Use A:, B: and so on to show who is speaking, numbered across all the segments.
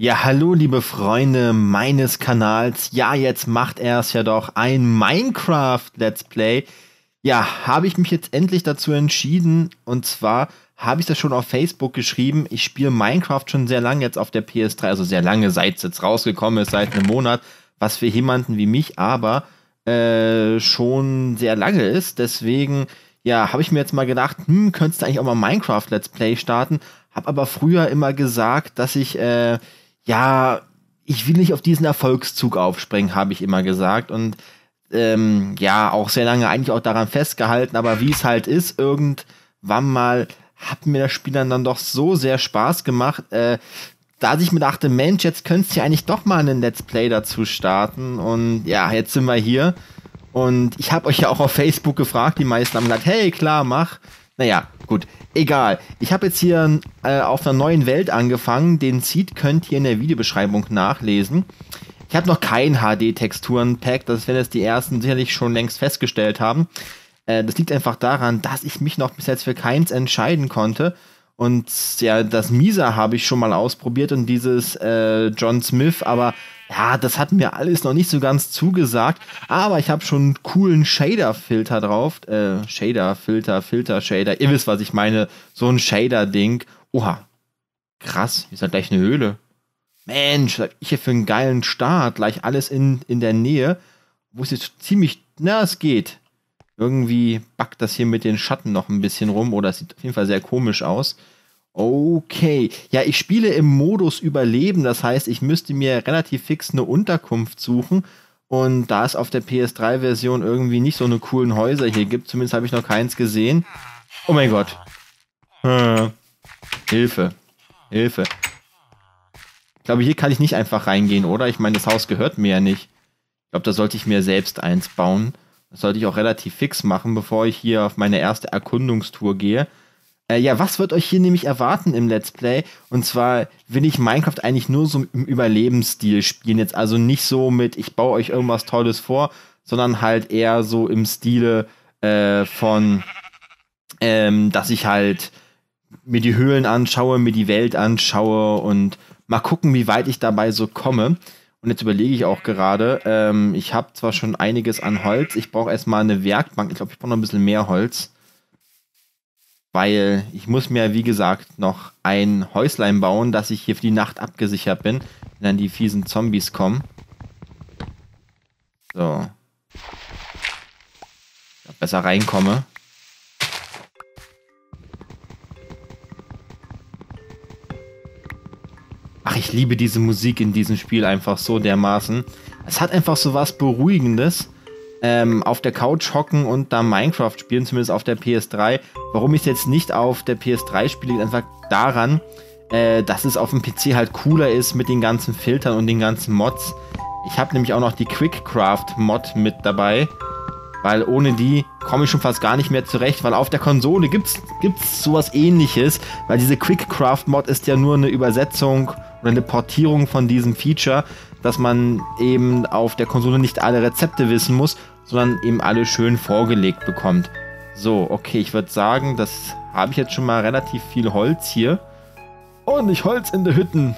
A: Ja, hallo liebe Freunde meines Kanals. Ja, jetzt macht er es ja doch ein Minecraft Let's Play. Ja, habe ich mich jetzt endlich dazu entschieden und zwar habe ich das schon auf Facebook geschrieben. Ich spiele Minecraft schon sehr lange jetzt auf der PS3, also sehr lange, seit es jetzt rausgekommen ist, seit einem Monat, was für jemanden wie mich aber äh, schon sehr lange ist. Deswegen, ja, habe ich mir jetzt mal gedacht, hm, könntest du eigentlich auch mal Minecraft Let's Play starten. Habe aber früher immer gesagt, dass ich äh, ja, ich will nicht auf diesen Erfolgszug aufspringen, habe ich immer gesagt. Und ähm, ja, auch sehr lange eigentlich auch daran festgehalten, aber wie es halt ist, irgendwann mal hat mir das Spiel dann, doch so sehr Spaß gemacht, äh, dass ich mir dachte, Mensch, jetzt könntest du ja eigentlich doch mal einen Let's Play dazu starten. Und ja, jetzt sind wir hier. Und ich habe euch ja auch auf Facebook gefragt, die meisten haben gesagt, hey, klar, mach. Naja, gut, egal. Ich habe jetzt hier äh, auf einer neuen Welt angefangen. Den Seed könnt ihr in der Videobeschreibung nachlesen. Ich habe noch kein HD-Texturen-Pack, das werden jetzt die ersten sicherlich schon längst festgestellt haben. Äh, das liegt einfach daran, dass ich mich noch bis jetzt für keins entscheiden konnte. Und ja, das Misa habe ich schon mal ausprobiert und dieses äh, John Smith, aber ja, das hat mir alles noch nicht so ganz zugesagt. Aber ich habe schon einen coolen Shader-Filter drauf. Äh, Shader-Filter, Filter-Shader. Ihr wisst, was ich meine. So ein Shader-Ding. Oha. Krass, hier ist halt gleich eine Höhle. Mensch, ich hier für einen geilen Start. Gleich alles in, in der Nähe. Wo es jetzt ziemlich. Na, es geht. Irgendwie backt das hier mit den Schatten noch ein bisschen rum. Oder es sieht auf jeden Fall sehr komisch aus. Okay. Ja, ich spiele im Modus Überleben. Das heißt, ich müsste mir relativ fix eine Unterkunft suchen. Und da es auf der PS3-Version irgendwie nicht so eine coolen Häuser hier gibt, zumindest habe ich noch keins gesehen. Oh mein Gott. Hm. Hilfe. Hilfe. Ich glaube, hier kann ich nicht einfach reingehen, oder? Ich meine, das Haus gehört mir ja nicht. Ich glaube, da sollte ich mir selbst eins bauen. Das sollte ich auch relativ fix machen, bevor ich hier auf meine erste Erkundungstour gehe. Äh, ja, was wird euch hier nämlich erwarten im Let's Play? Und zwar will ich Minecraft eigentlich nur so im Überlebensstil spielen. Jetzt also nicht so mit, ich baue euch irgendwas Tolles vor, sondern halt eher so im Stile äh, von, ähm, dass ich halt mir die Höhlen anschaue, mir die Welt anschaue und mal gucken, wie weit ich dabei so komme. Und jetzt überlege ich auch gerade, ähm, ich habe zwar schon einiges an Holz, ich brauche erstmal eine Werkbank. Ich glaube, ich brauche noch ein bisschen mehr Holz weil ich muss mir, wie gesagt, noch ein Häuslein bauen, dass ich hier für die Nacht abgesichert bin, wenn dann die fiesen Zombies kommen. So. Besser reinkomme. Ach, ich liebe diese Musik in diesem Spiel einfach so dermaßen. Es hat einfach so was Beruhigendes ähm, auf der Couch hocken und da Minecraft spielen, zumindest auf der PS3. Warum ich es jetzt nicht auf der PS3 spiele, liegt einfach daran, äh, dass es auf dem PC halt cooler ist mit den ganzen Filtern und den ganzen Mods. Ich habe nämlich auch noch die Quickcraft Mod mit dabei, weil ohne die komme ich schon fast gar nicht mehr zurecht, weil auf der Konsole gibt es sowas ähnliches, weil diese Quickcraft Mod ist ja nur eine Übersetzung oder eine Portierung von diesem Feature dass man eben auf der Konsole nicht alle Rezepte wissen muss, sondern eben alle schön vorgelegt bekommt. So, okay, ich würde sagen, das habe ich jetzt schon mal relativ viel Holz hier. Ordentlich Holz in der Hütten.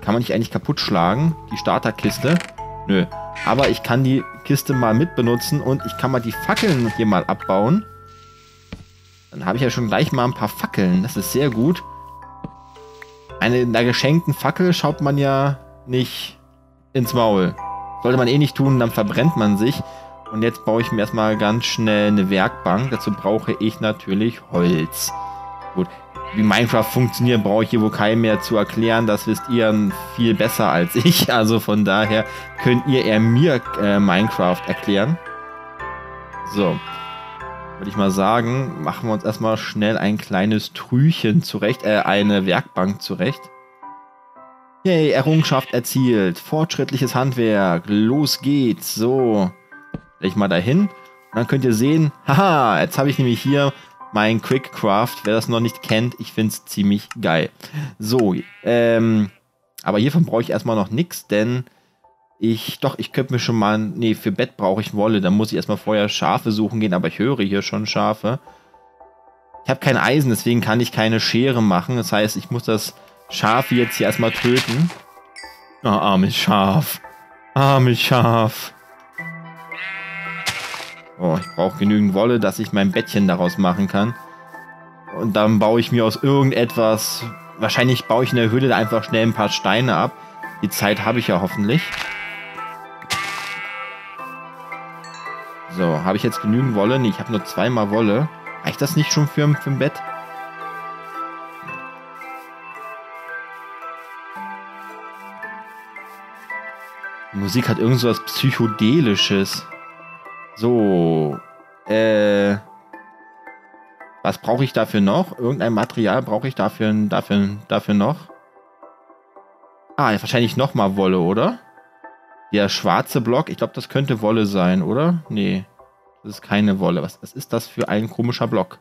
A: Kann man nicht eigentlich kaputt schlagen, die Starterkiste? Nö. Aber ich kann die Kiste mal mitbenutzen und ich kann mal die Fackeln hier mal abbauen. Dann habe ich ja schon gleich mal ein paar Fackeln. Das ist sehr gut. Eine in der geschenkten Fackel schaut man ja nicht ins Maul. Sollte man eh nicht tun, dann verbrennt man sich. Und jetzt baue ich mir erstmal ganz schnell eine Werkbank. Dazu brauche ich natürlich Holz. Gut, wie Minecraft funktioniert, brauche ich hier wohl keinem mehr zu erklären. Das wisst ihr viel besser als ich. Also von daher könnt ihr eher mir äh, Minecraft erklären. So. Würde ich mal sagen, machen wir uns erstmal schnell ein kleines Trüchen zurecht, äh, eine Werkbank zurecht. Yay, Errungenschaft erzielt. Fortschrittliches Handwerk. Los geht's. So. Ich mal dahin. Und dann könnt ihr sehen, haha, jetzt habe ich nämlich hier mein Quick Craft. Wer das noch nicht kennt, ich finde es ziemlich geil. So, ähm, aber hiervon brauche ich erstmal noch nichts, denn ich, doch, ich könnte mir schon mal, nee, für Bett brauche ich Wolle. Da muss ich erstmal vorher Schafe suchen gehen, aber ich höre hier schon Schafe. Ich habe kein Eisen, deswegen kann ich keine Schere machen. Das heißt, ich muss das Schafe jetzt hier erstmal töten. Oh, armes Schaf. Armes Schaf. Oh, ich brauche genügend Wolle, dass ich mein Bettchen daraus machen kann. Und dann baue ich mir aus irgendetwas... Wahrscheinlich baue ich in der Höhle einfach schnell ein paar Steine ab. Die Zeit habe ich ja hoffentlich. So, habe ich jetzt genügend Wolle? Nee, ich habe nur zweimal Wolle. Reicht das nicht schon für, für ein Bett? Musik hat irgend so was Psychedelisches. So. Äh. Was brauche ich dafür noch? Irgendein Material brauche ich dafür, dafür, dafür noch? Ah, wahrscheinlich nochmal Wolle, oder? Der schwarze Block, ich glaube, das könnte Wolle sein, oder? Nee, das ist keine Wolle. Was, was ist das für ein komischer Block?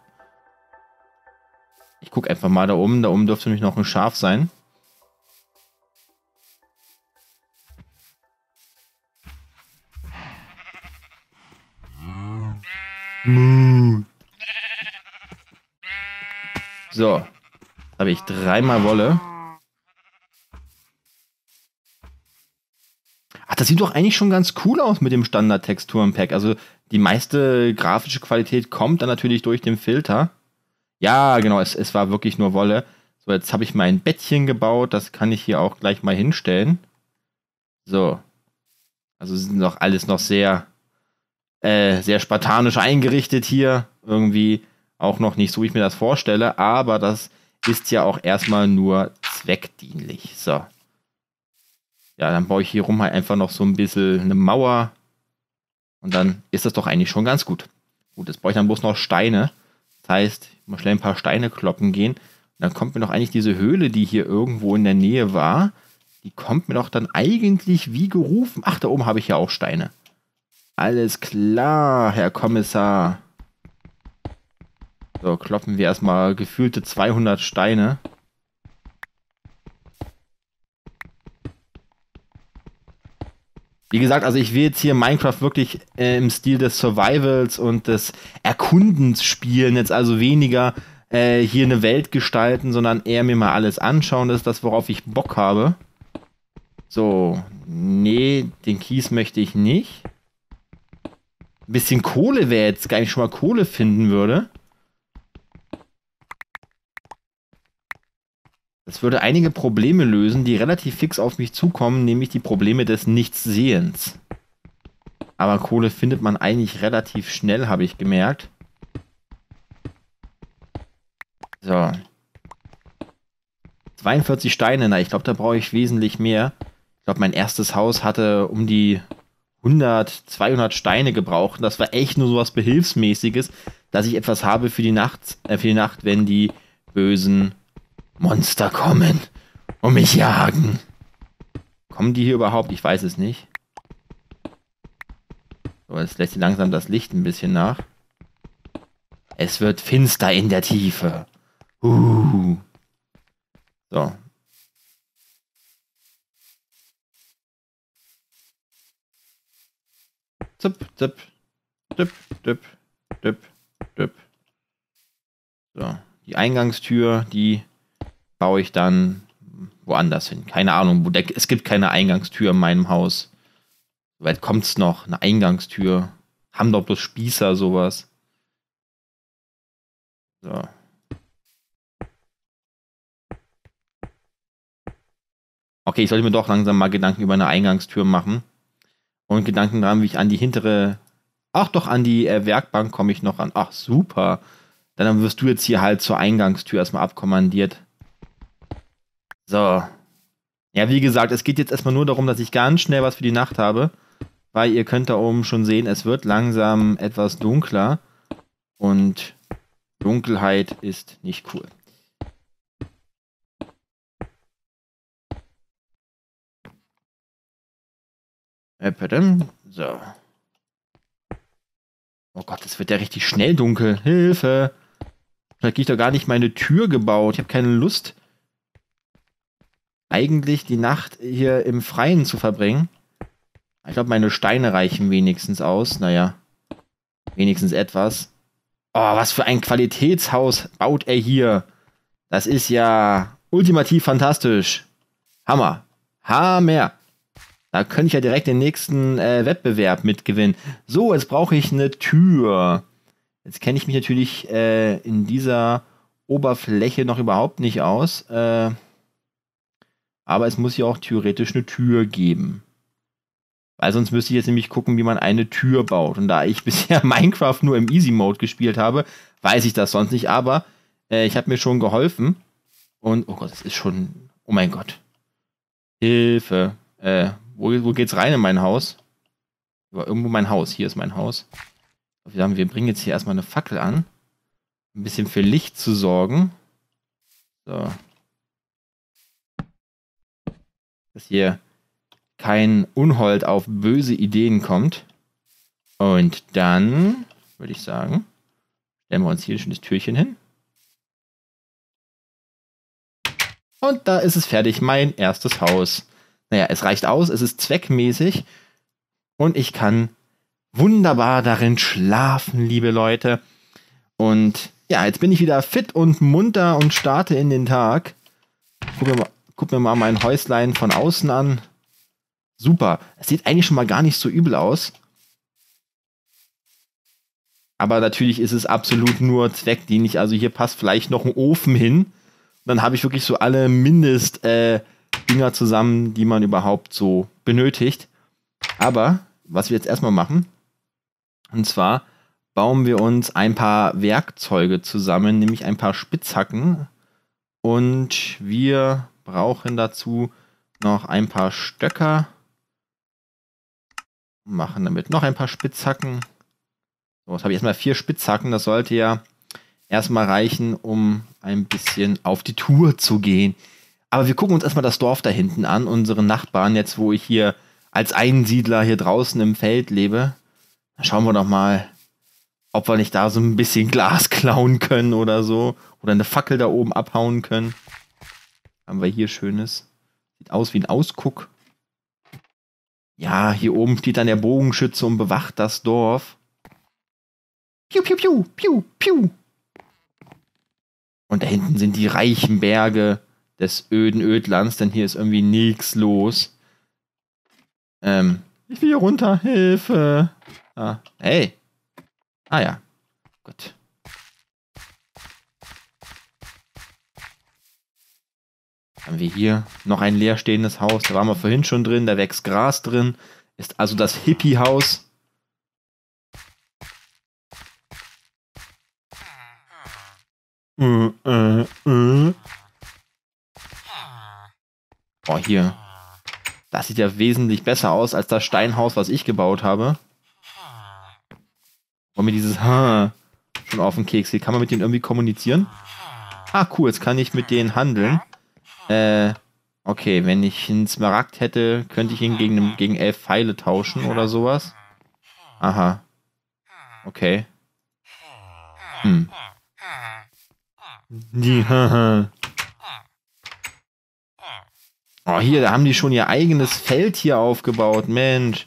A: Ich gucke einfach mal da oben. Da oben dürfte nämlich noch ein Schaf sein. So, habe ich dreimal Wolle. Ach, das sieht doch eigentlich schon ganz cool aus mit dem Standard-Texturen-Pack. Also die meiste grafische Qualität kommt dann natürlich durch den Filter. Ja, genau, es, es war wirklich nur Wolle. So, jetzt habe ich mein Bettchen gebaut. Das kann ich hier auch gleich mal hinstellen. So. Also sind doch alles noch sehr, äh, sehr spartanisch eingerichtet hier. Irgendwie auch noch nicht so, wie ich mir das vorstelle. Aber das ist ja auch erstmal nur zweckdienlich. So. Ja, dann baue ich hier rum halt einfach noch so ein bisschen eine Mauer. Und dann ist das doch eigentlich schon ganz gut. Gut, jetzt brauche ich dann bloß noch Steine. Das heißt, ich muss schnell ein paar Steine kloppen gehen. Und dann kommt mir doch eigentlich diese Höhle, die hier irgendwo in der Nähe war. Die kommt mir doch dann eigentlich wie gerufen. Ach, da oben habe ich ja auch Steine. Alles klar, Herr Kommissar. So, kloppen wir erstmal gefühlte 200 Steine. Wie gesagt, also ich will jetzt hier Minecraft wirklich äh, im Stil des Survivals und des Erkundens spielen, jetzt also weniger äh, hier eine Welt gestalten, sondern eher mir mal alles anschauen. Das ist das, worauf ich Bock habe. So, nee, den Kies möchte ich nicht. Ein bisschen Kohle wäre jetzt, gar nicht schon mal Kohle finden würde. Das würde einige Probleme lösen, die relativ fix auf mich zukommen, nämlich die Probleme des Nichtsehens. Aber Kohle findet man eigentlich relativ schnell, habe ich gemerkt. So. 42 Steine, na, ich glaube, da brauche ich wesentlich mehr. Ich glaube, mein erstes Haus hatte um die 100, 200 Steine gebraucht. Das war echt nur so was Behilfsmäßiges, dass ich etwas habe für die Nacht, äh, für die Nacht, wenn die bösen Monster kommen und mich jagen. Kommen die hier überhaupt? Ich weiß es nicht. So, jetzt lässt langsam das Licht ein bisschen nach. Es wird finster in der Tiefe. Uh. So. Zip, zip, dip, dip, dip, dip. So. Die Eingangstür, die baue ich dann woanders hin. Keine Ahnung, wo der, es gibt keine Eingangstür in meinem Haus. Weit kommt es noch? Eine Eingangstür. Haben doch bloß Spießer sowas. So. Okay, ich sollte mir doch langsam mal Gedanken über eine Eingangstür machen. Und Gedanken daran, wie ich an die hintere. Ach doch, an die äh, Werkbank komme ich noch an. Ach, super. Dann wirst du jetzt hier halt zur Eingangstür erstmal abkommandiert. So. Ja, wie gesagt, es geht jetzt erstmal nur darum, dass ich ganz schnell was für die Nacht habe. Weil ihr könnt da oben schon sehen, es wird langsam etwas dunkler. Und Dunkelheit ist nicht cool. So. Oh Gott, es wird ja richtig schnell dunkel. Hilfe! Vielleicht kriege ich doch gar nicht meine Tür gebaut. Ich habe keine Lust eigentlich die Nacht hier im Freien zu verbringen. Ich glaube, meine Steine reichen wenigstens aus. Naja, wenigstens etwas. Oh, was für ein Qualitätshaus baut er hier. Das ist ja ultimativ fantastisch. Hammer. Hammer. Da könnte ich ja direkt den nächsten äh, Wettbewerb mitgewinnen. So, jetzt brauche ich eine Tür. Jetzt kenne ich mich natürlich äh, in dieser Oberfläche noch überhaupt nicht aus. Äh, aber es muss ja auch theoretisch eine Tür geben. Weil sonst müsste ich jetzt nämlich gucken, wie man eine Tür baut. Und da ich bisher Minecraft nur im Easy Mode gespielt habe, weiß ich das sonst nicht. Aber äh, ich habe mir schon geholfen. Und, oh Gott, das ist schon, oh mein Gott. Hilfe. Äh, wo, wo geht's rein in mein Haus? Irgendwo mein Haus. Hier ist mein Haus. Wir, haben, wir bringen jetzt hier erstmal eine Fackel an. Ein bisschen für Licht zu sorgen. So. Dass hier kein Unhold auf böse Ideen kommt. Und dann würde ich sagen, stellen wir uns hier schon das Türchen hin. Und da ist es fertig, mein erstes Haus. Naja, es reicht aus, es ist zweckmäßig und ich kann wunderbar darin schlafen, liebe Leute. Und ja, jetzt bin ich wieder fit und munter und starte in den Tag. Guck mir mal, guck mir mal mein Häuslein von außen an. Super. Es sieht eigentlich schon mal gar nicht so übel aus. Aber natürlich ist es absolut nur zweckdienlich. Also hier passt vielleicht noch ein Ofen hin. Dann habe ich wirklich so alle Mindest äh, Dinger zusammen, die man überhaupt so benötigt. Aber was wir jetzt erstmal machen, und zwar bauen wir uns ein paar Werkzeuge zusammen, nämlich ein paar Spitzhacken. Und wir brauchen dazu noch ein paar Stöcker. Machen damit noch ein paar Spitzhacken. So, jetzt habe ich erstmal vier Spitzhacken. Das sollte ja erstmal reichen, um ein bisschen auf die Tour zu gehen. Aber wir gucken uns erstmal das Dorf da hinten an, unsere Nachbarn, jetzt wo ich hier als Einsiedler hier draußen im Feld lebe. Dann schauen wir doch mal, ob wir nicht da so ein bisschen Glas klauen können oder so. Oder eine Fackel da oben abhauen können. Haben wir hier Schönes. Sieht aus wie ein Ausguck. Ja, hier oben steht dann der Bogenschütze und bewacht das Dorf. Piu, piu, piu, piu, piu. Und da hinten sind die reichen Berge des öden Ödlands, denn hier ist irgendwie nichts los. Ähm, ich will hier runter, Hilfe. Ah, hey. Ah ja. Gut. Haben wir hier noch ein leerstehendes Haus. Da waren wir vorhin schon drin. Da wächst Gras drin. Ist also das Hippie-Haus. Äh, äh, äh. Oh, hier. Das sieht ja wesentlich besser aus als das Steinhaus, was ich gebaut habe. Und mir dieses Ha schon auf den Keks geht. Kann man mit denen irgendwie kommunizieren? Ah, cool. Jetzt kann ich mit denen handeln. Äh, okay. Wenn ich einen Smaragd hätte, könnte ich ihn gegen, gegen elf Pfeile tauschen oder sowas. Aha. Okay. Hm. Die, haha. Oh, hier, da haben die schon ihr eigenes Feld hier aufgebaut. Mensch.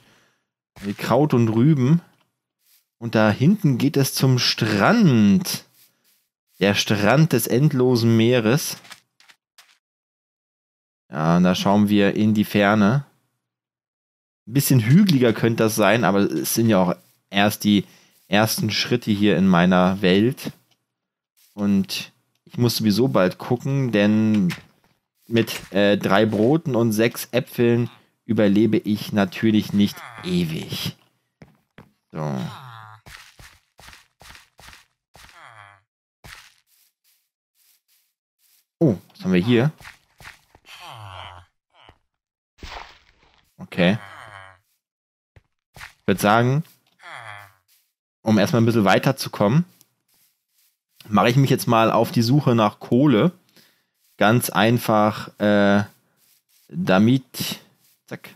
A: Wie Kraut und Rüben. Und da hinten geht es zum Strand. Der Strand des endlosen Meeres. Ja, und da schauen wir in die Ferne. Ein bisschen hügeliger könnte das sein, aber es sind ja auch erst die ersten Schritte hier in meiner Welt. Und ich muss sowieso bald gucken, denn mit äh, drei Broten und sechs Äpfeln überlebe ich natürlich nicht ewig. So. Oh, was haben wir hier? Okay. Ich würde sagen, um erstmal ein bisschen weiterzukommen, mache ich mich jetzt mal auf die Suche nach Kohle. Ganz einfach, äh, damit, zack,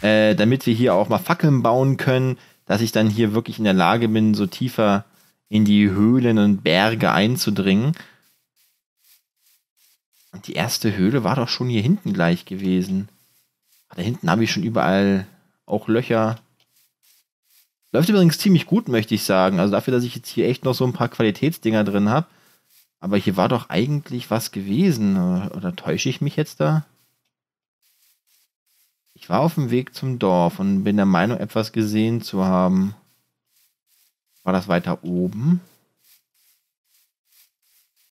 A: äh, damit wir hier auch mal Fackeln bauen können, dass ich dann hier wirklich in der Lage bin, so tiefer in die Höhlen und Berge einzudringen. Und die erste Höhle war doch schon hier hinten gleich gewesen. Da hinten habe ich schon überall auch Löcher. Läuft übrigens ziemlich gut, möchte ich sagen. Also dafür, dass ich jetzt hier echt noch so ein paar Qualitätsdinger drin habe, Aber hier war doch eigentlich was gewesen. Oder, oder täusche ich mich jetzt da? Ich war auf dem Weg zum Dorf und bin der Meinung, etwas gesehen zu haben. War das weiter oben?